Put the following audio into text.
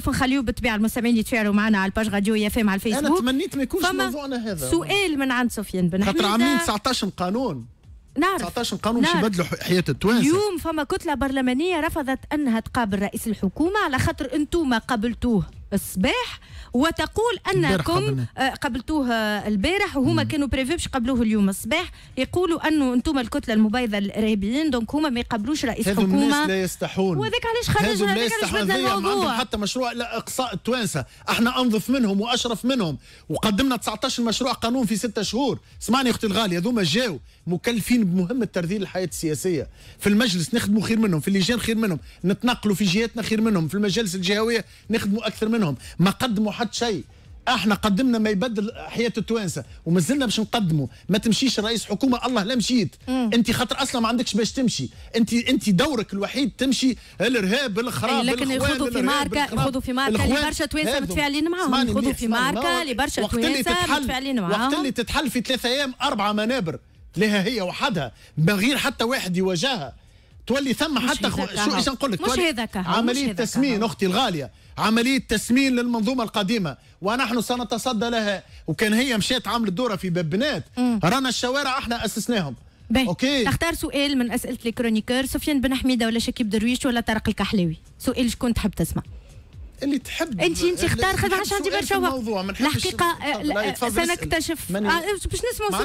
معروف نخليه بالطبيعة المستمعين يتفاعلوا معنا على ال page راديو IFM على أنا الفيسبوك. تمنيت ما يكونش موضوعنا هذا. سؤال من عند سفيان بن خاطر عاملين 19 قانون. نعرف. 19 قانون باش. يبدلوا حياة التوانسة. اليوم فما كتلة برلمانية رفضت أنها تقابل رئيس الحكومة على خاطر أنتم قابلتوه. الصباح وتقول أنكم قابلناه. آه، البارح وهما كانوا prévus باش يقابلوه اليوم الصباح. يقولوا أنه أنتم الكتلة المبايضة الإرهابيين donc هما ما يقابلوش رئيس هذو الناس لا يستحون. وهذاك علاش خرج؟ هذو لا هذاك علاش عندهم الموضوع حتى مشروع لا إقصاء التوانسة. إحنا أنظف منهم وأشرف منهم. وقدمنا 19 مشروع قانون في ستة شهور. اسمعني أختي الغالية هذوما جاوا مكلفين بمهمه ترذيل الحياة السياسية. في المجلس نخدموا خير منهم في اللجان خير منهم. نتنقلوا في جهاتنا خير منهم. في المجالس الجهوية نخدموا أكثر منهم. ما قدموا حتى شيء. إحنا قدمنا ما يبدل حياة التوانسة وما زلنا باش نقدموا. ما تمشيش رئيس حكومة الله لا مشيت. انت خاطر أصلا ما عندكش باش تمشي. انت انت دورك الوحيد تمشي الإرهاب الخراب أي لكن يخوضوا في الخراب. يخوضوا في ماركة اللي برشا توانسة هذو. متفاعلين معاهم. يخوضوا في لا، اللي برشا وقت تتحل متفاعلين وقت معاهم اللي تتحل في ثلاثة أيام أربعة منابر لها هي وحدها. من غير حتى واحد يواجهها. تولي ثم حتى خو... شو. إيش نقول لك؟ مش هذاك عملية تسمين. أختي الغالية عملية تسمين للمنظومة القديمة. ونحن سنتصدى لها. وكان هي مشات عملت دوره في باب بنات. رانا الشوارع إحنا أسسناهم. باهي. أوكي؟ تختار سؤال من أسئلة ال chroniqueurs سفيان بن حميدة ولا شكيب درويش ولا طارق الكحلاوي سؤال شكون تحب تسمع؟ اللي تحب. انت أنت اختار خذ عشان عندي برشا وقت الحقيقة. سنكتشف. آه، باش نسمعوا